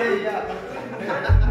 Yeah.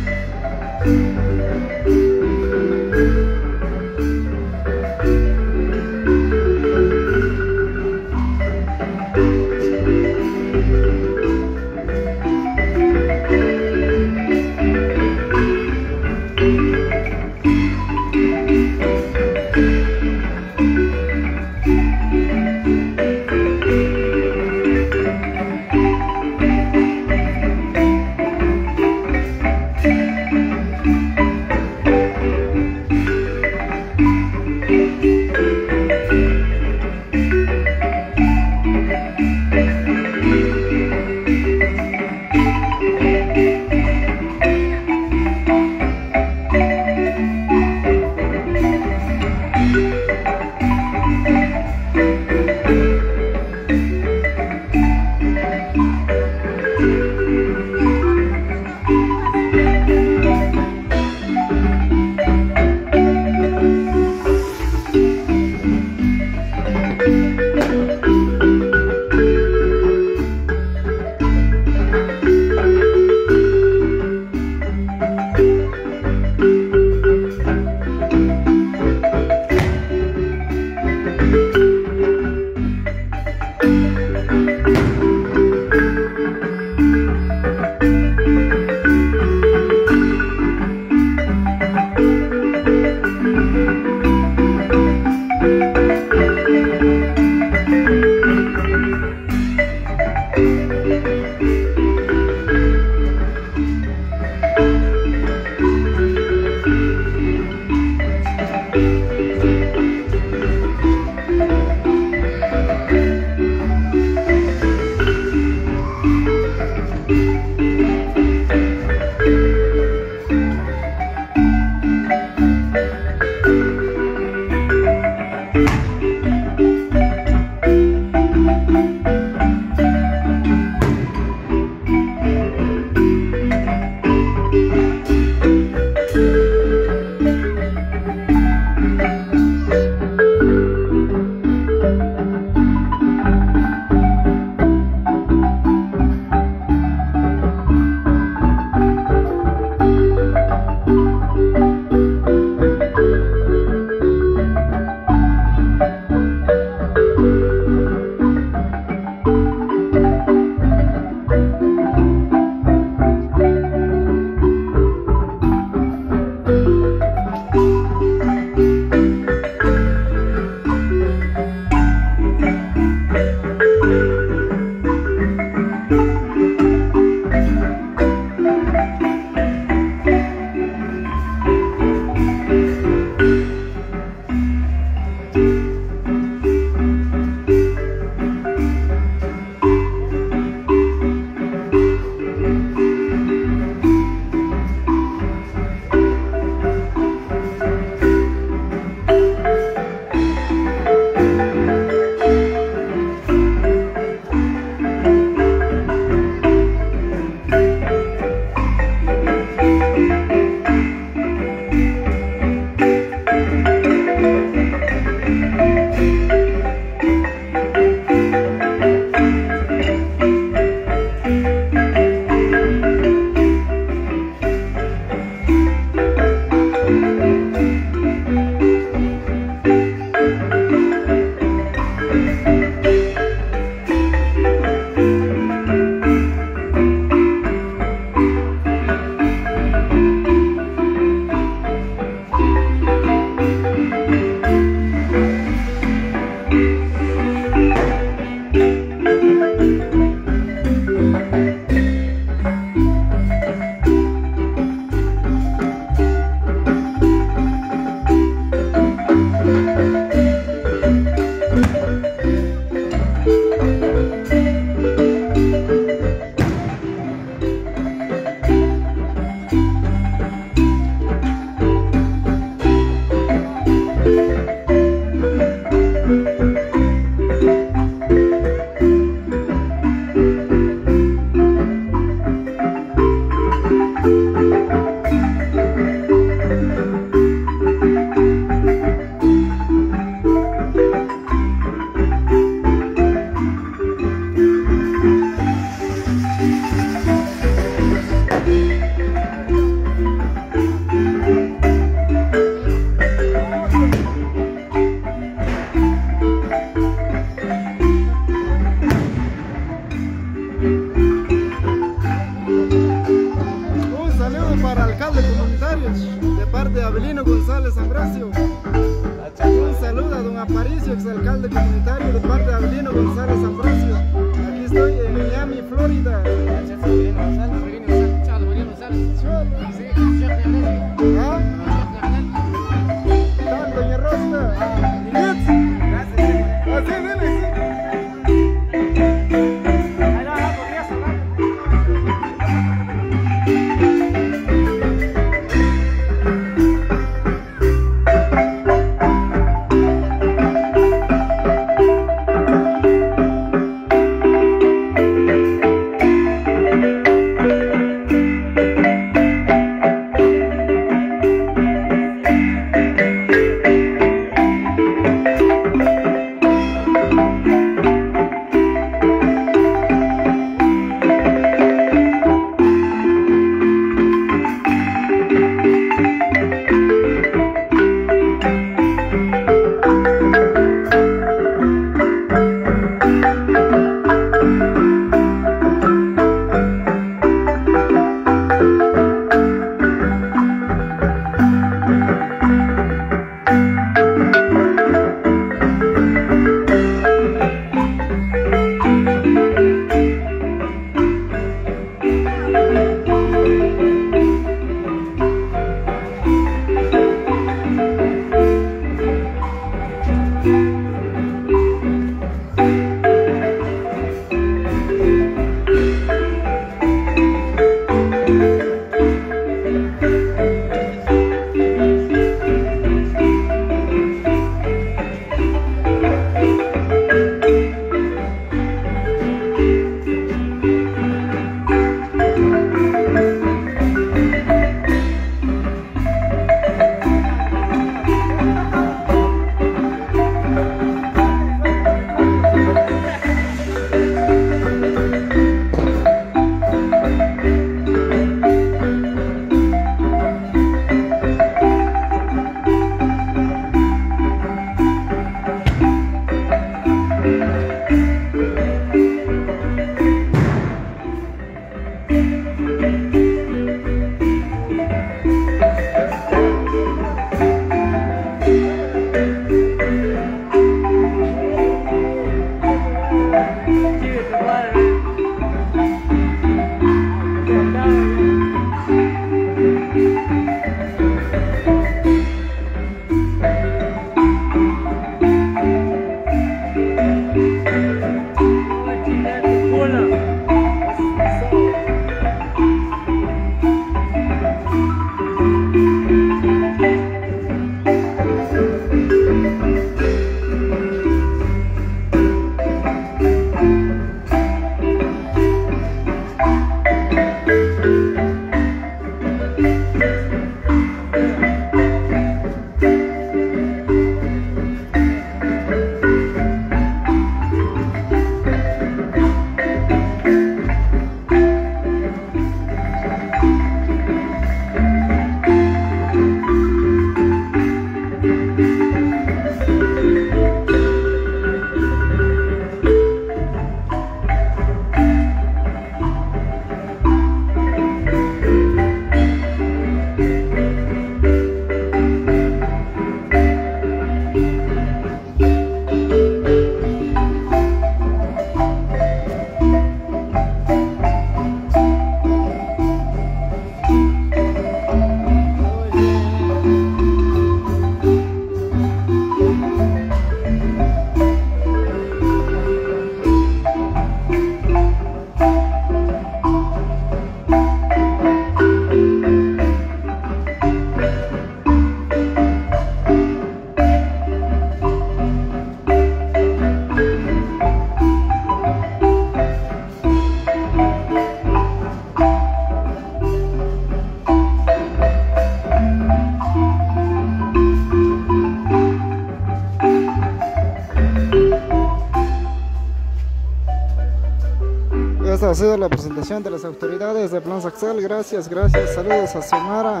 Ha sido la presentación de las autoridades de Plan Saxal. Gracias, gracias. Saludos a Xiomara.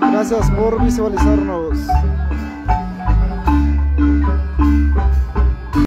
Gracias por visualizarnos.